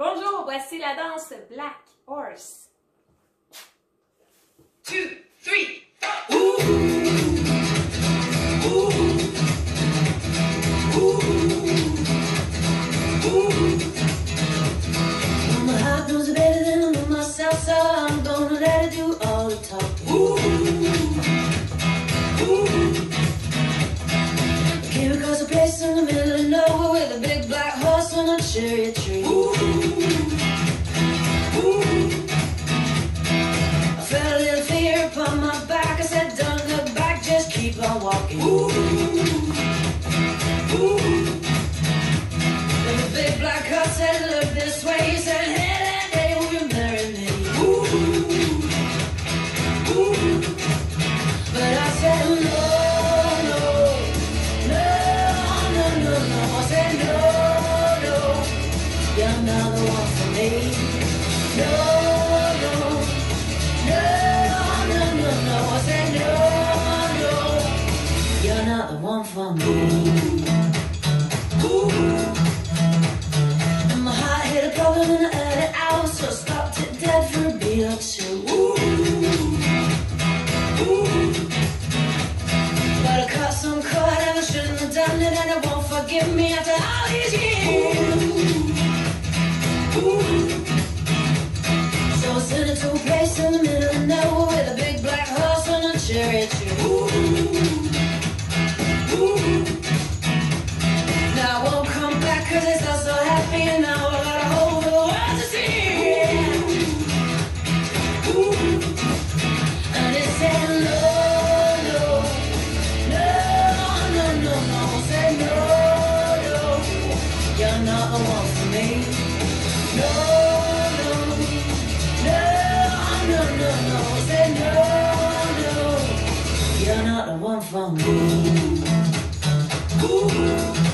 Bonjour, voici la danse Black Horse. Two, three, place in the middle of nowhere with a big black horse on a cherry tree. Ooh. Upon my back. I said, Don't look back, just keep on walking. Ooh. Ooh. Then the big black horse said, Look this way. He said, Hey, that day will you marry me? Ooh. Ooh. But I said, No, no, no, no, no, no. I said, No, no, you're not the one for me. No, not for me. And my heart hit a problem and I let it out, so I stopped it dead for a beat or two. Ooh. Ooh. But I caught some caught and I shouldn't have done it, and it won't forgive me after all these years. So I sent it to a place in the middle of nowhere not the one for me. No, no, no, no, no, no. Said no, no, you're not the one for me. Ooh.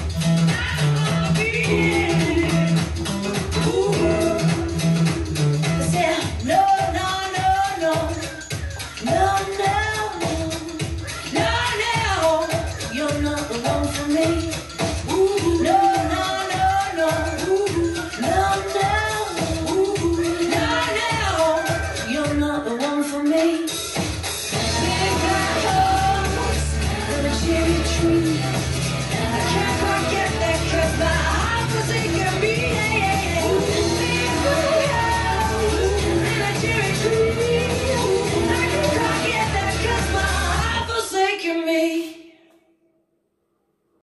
late. Here I go, on a cherry tree.